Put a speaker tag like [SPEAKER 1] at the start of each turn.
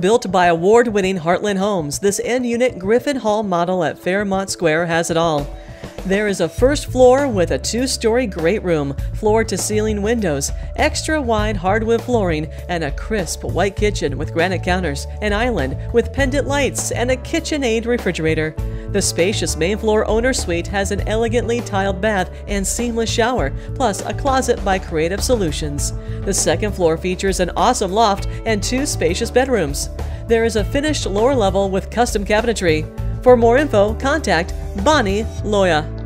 [SPEAKER 1] Built by award winning Heartland Homes, this end unit Griffin Hall model at Fairmont Square has it all. There is a first floor with a two story great room, floor to ceiling windows, extra wide hardwood flooring, and a crisp white kitchen with granite counters, an island with pendant lights, and a KitchenAid refrigerator. The spacious main floor owner suite has an elegantly tiled bath and seamless shower, plus a closet by Creative Solutions. The second floor features an awesome loft and two spacious bedrooms. There is a finished lower level with custom cabinetry. For more info, contact Bonnie Loya.